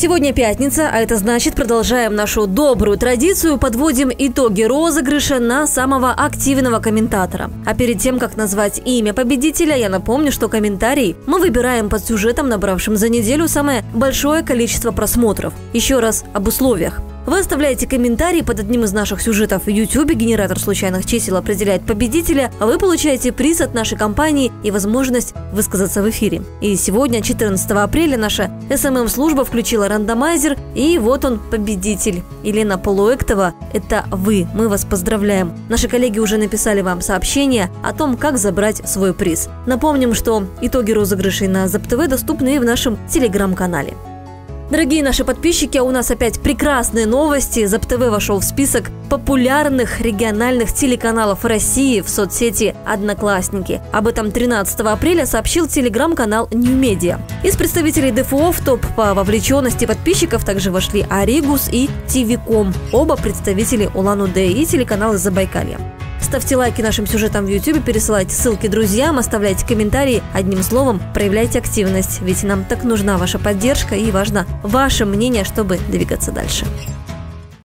Сегодня пятница, а это значит продолжаем нашу добрую традицию, подводим итоги розыгрыша на самого активного комментатора. А перед тем, как назвать имя победителя, я напомню, что комментарий мы выбираем под сюжетом, набравшим за неделю самое большое количество просмотров. Еще раз об условиях. Вы оставляете комментарий под одним из наших сюжетов в YouTube, генератор случайных чисел определяет победителя, а вы получаете приз от нашей компании и возможность высказаться в эфире. И сегодня, 14 апреля, наша SMM-служба включила рандомайзер, и вот он, победитель. Елена Полуэктова – это вы, мы вас поздравляем. Наши коллеги уже написали вам сообщение о том, как забрать свой приз. Напомним, что итоги розыгрышей на ЗапТВ доступны и в нашем телеграм-канале. Дорогие наши подписчики, а у нас опять прекрасные новости. ЗапТВ вошел в список популярных региональных телеканалов России в соцсети «Одноклассники». Об этом 13 апреля сообщил телеграм-канал New Media. Из представителей ДФО в топ по вовлеченности подписчиков также вошли Аригус и ТВКом, оба представители Улан-Удэ и телеканалы Забайкалья. Ставьте лайки нашим сюжетам в YouTube, пересылайте ссылки друзьям, оставляйте комментарии. Одним словом, проявляйте активность, ведь нам так нужна ваша поддержка и важно ваше мнение, чтобы двигаться дальше.